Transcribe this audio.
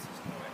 Yes.